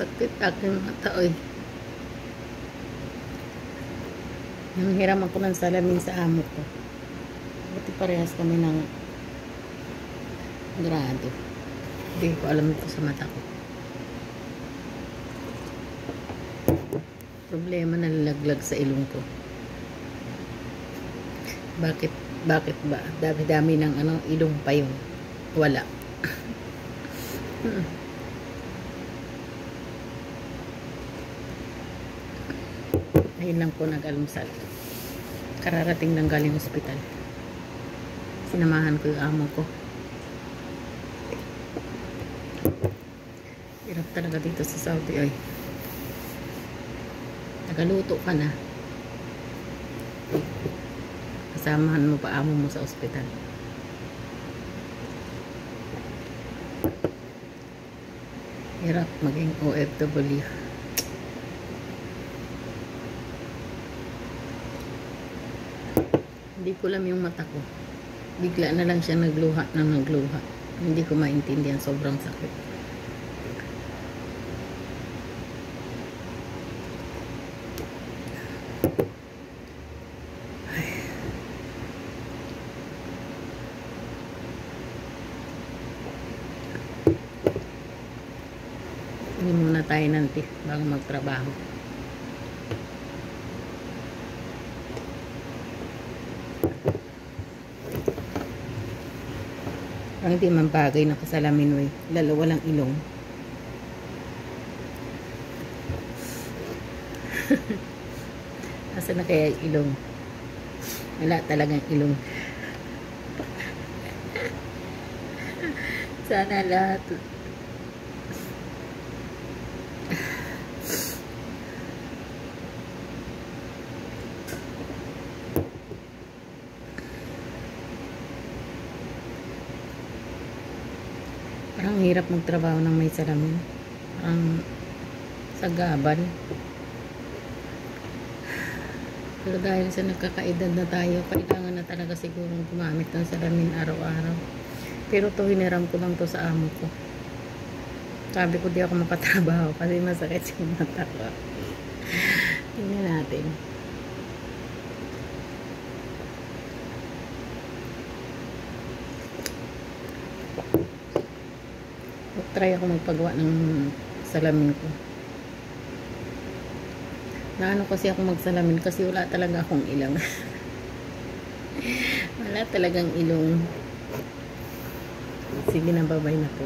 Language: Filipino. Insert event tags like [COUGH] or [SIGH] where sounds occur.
Sakit aking mata, oy. Nanghiram ako ng salamin sa amo ko. Buti parehas kami ng grado. Hindi ko alam ito sa mata ko. Problema nalalaglag sa ilong ko. Bakit, bakit ba? Dami-dami ng ano, ilong pa yung wala. [LAUGHS] Ayun lang po nag-almusal. Kararating lang galing ospital. Sinamahan ko yung amo ko. Hirap talaga dito sa Saudi. Oy. Nagaluto ka na. Kasamahan mo pa amo mo sa ospital. Hirap maging OFW. Hindi ko alam yung mata ko. Bigla na lang siya nagluha na nagluha. Hindi ko maintindihan. Sobrang sakit. Hindi muna tayo nanti bago magtrabaho. Ang hindi man bagay na kasalamin way. Lalo walang ilong. [LAUGHS] Asa na kaya ilong? Wala talagang ilong. [LAUGHS] Sana lahat. Parang hirap magtrabaho ng may salamin. Parang sagaban. Pero dahil sa nagkakaedad na tayo, kailangan na talaga sigurong gumamit ng salamin araw-araw. Pero to hiniram ko lang to sa amo ko. Sabi ko di ako makatrabaho [LAUGHS] kasi masakit yung mata ko. Tingnan natin. Try ako magpagawa ng salamin ko. Naano kasi ako magsalamin kasi wala talaga akong ilong. [LAUGHS] wala talagang ilong. Sige na, babay na po.